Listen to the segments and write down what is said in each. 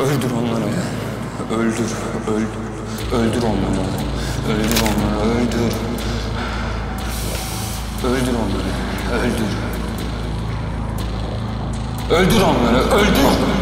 Öldür onları. Öldür, öldür. Öldür onları. Öldür onları, öldür. Öldür onları, öldür. Öldür onları, öldür.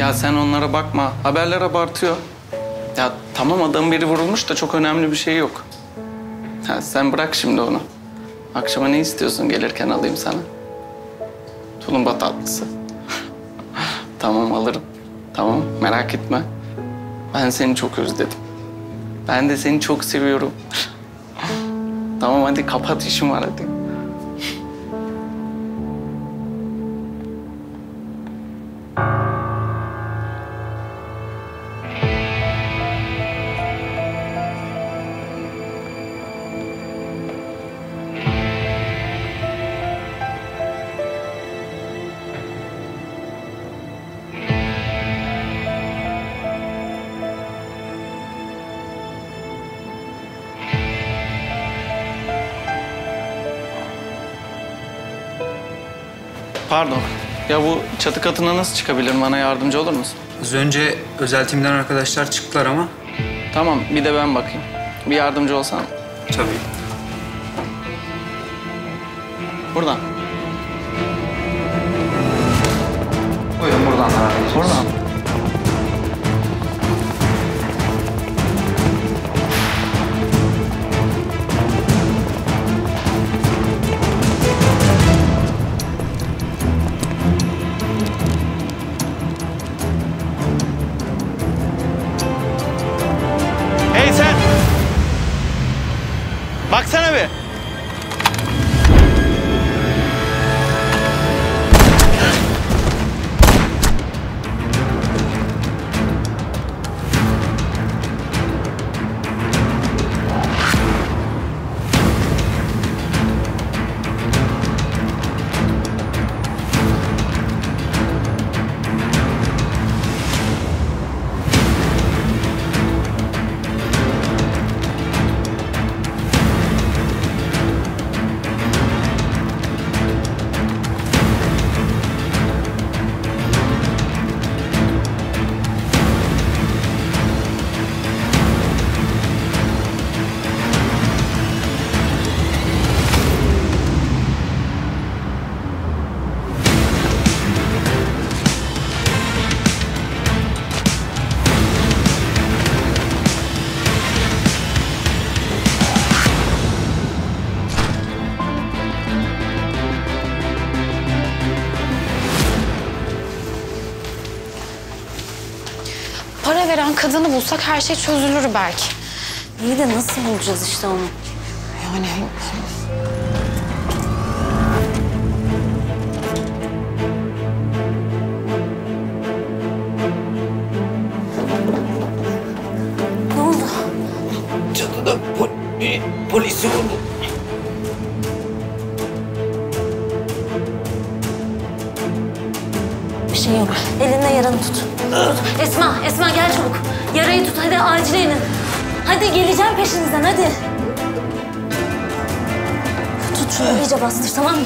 Ya sen onlara bakma. Haberler abartıyor. Ya tamam adam biri vurulmuş da çok önemli bir şey yok. Ha, sen bırak şimdi onu. Akşama ne istiyorsun gelirken alayım sana? Tulumba tatlısı. tamam alırım. Tamam merak etme. Ben seni çok özledim. Ben de seni çok seviyorum. tamam hadi kapat işim var hadi. Pardon. Ya bu çatı katına nasıl çıkabilirim? Bana yardımcı olur musun? Az önce özel timden arkadaşlar çıktılar ama Tamam, bir de ben bakayım. Bir yardımcı olsan. tabii. Buradan. Buyurun buradan. Buradan. Para veren kadını bulsak her şey çözülür belki. İyi de nasıl bulacağız işte onu? Yani Ne oldu? Çatıda pol e, polisi vurdu. Bir şey yok. Esma, Esma gel çabuk. Yarayı tut hadi acile inin. Hadi geleceğim peşinizden hadi. Tut şunu iyice bastır tamam mı?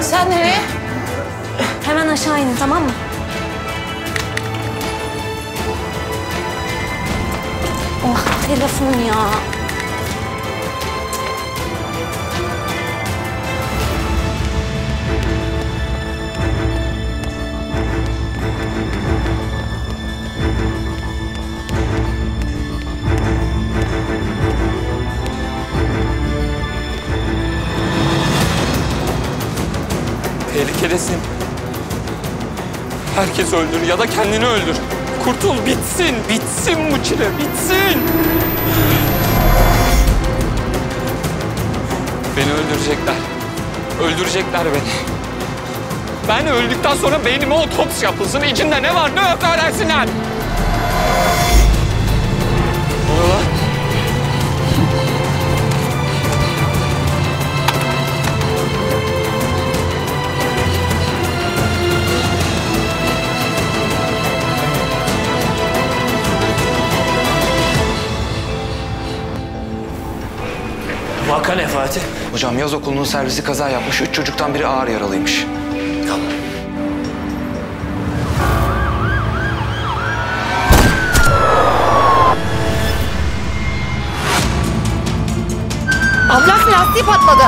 sen nereye? Hemen aşağı inin tamam mı? Oh telefon ya. Tehlikedesin. Herkes öldür ya da kendini öldür. Kurtul, bitsin, bitsin bu çile, bitsin. Beni öldürecekler. Öldürecekler beni. Ben öldükten sonra beynime otopsi yapılsın. İçinde ne var ne yok öğrensinler. Hocam yaz okulunun servisi kaza yapmış. Üç çocuktan biri ağır yaralıymış. Tamam. Ambulans lastiği patladı.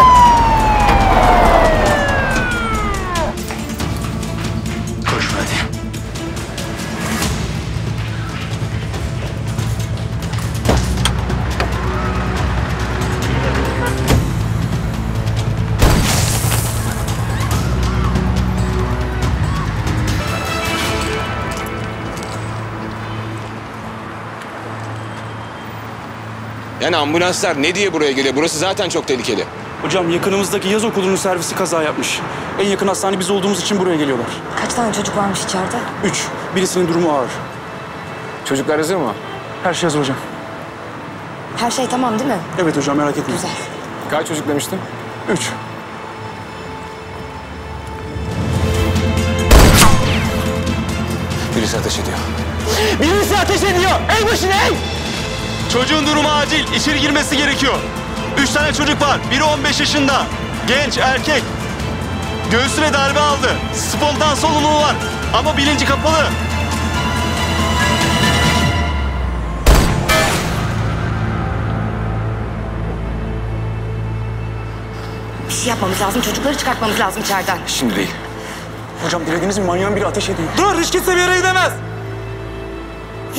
Yani ambulanslar ne diye buraya geliyor? Burası zaten çok tehlikeli. Hocam yakınımızdaki yaz okulunun servisi kaza yapmış. En yakın hastane biz olduğumuz için buraya geliyorlar. Kaç tane çocuk varmış içeride? Üç. Birisinin durumu ağır. Çocuklar hazır mı? Her şey hazır hocam. Her şey tamam değil mi? Evet hocam merak etmeyin. Güzel. Kaç çocuk demiştin? Üç. Birisi ateş ediyor. Birisi ateş ediyor. El başına el. Çocuğun durumu acil. İçeri girmesi gerekiyor. Üç tane çocuk var. Biri 15 yaşında. Genç, erkek. Göğsüne darbe aldı. Spontan solunumu var. Ama bilinci kapalı. Bir şey yapmamız lazım. Çocukları çıkartmamız lazım içeriden. Şimdi değil. Hocam dilediğiniz bir manyağın biri ateş ediyor. Dur, hiç kimse bir yere gidemez.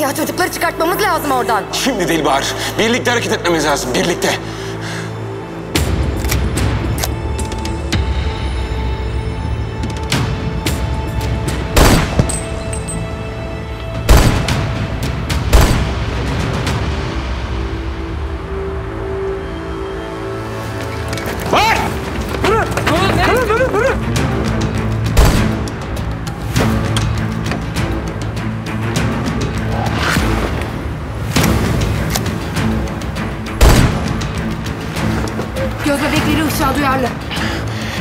Ya çocukları çıkartmamız lazım oradan. Şimdi değil Bahar. Birlikte hareket etmemiz lazım. Birlikte.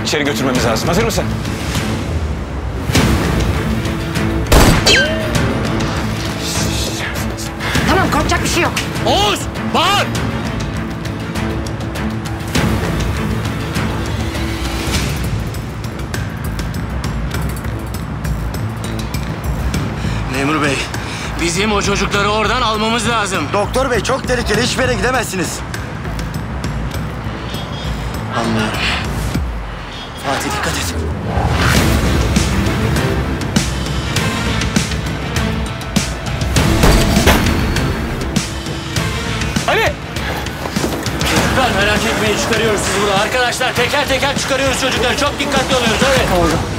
İçeri götürmemiz lazım. Hazır mısın? Tamam korkacak bir şey yok. Oğuz, bağır. Memur bey, bizim o çocukları oradan almamız lazım. Doktor bey çok tehlikeli. Hiçbir yere gidemezsiniz. Anlıyorum. Fatih dikkat et. Ali. Çocuklar merak etmeyin çıkarıyoruz sizi buradan. Arkadaşlar teker teker çıkarıyoruz çocukları. Çok dikkatli oluyoruz evet. Dikkat.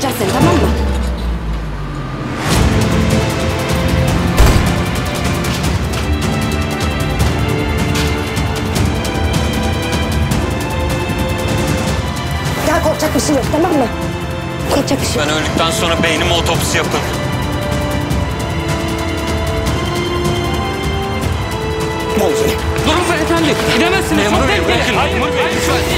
Seni tamam mı? Gel korkacak bir şey yok tamam mı? Korkacak bir şey yok. Ben öldükten sonra beynime otopsi yapın. Durun beyefendi. Gidemezsiniz. Memur bey bırakın. Memur bey lütfen.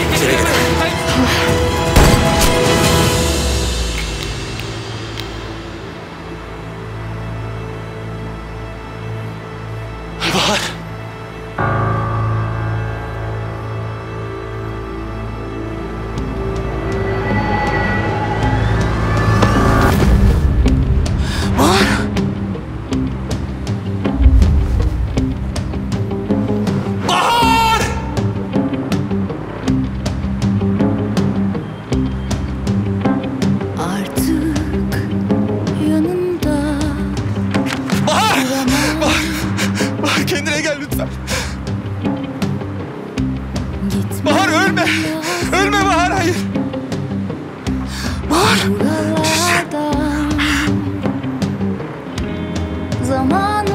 zaman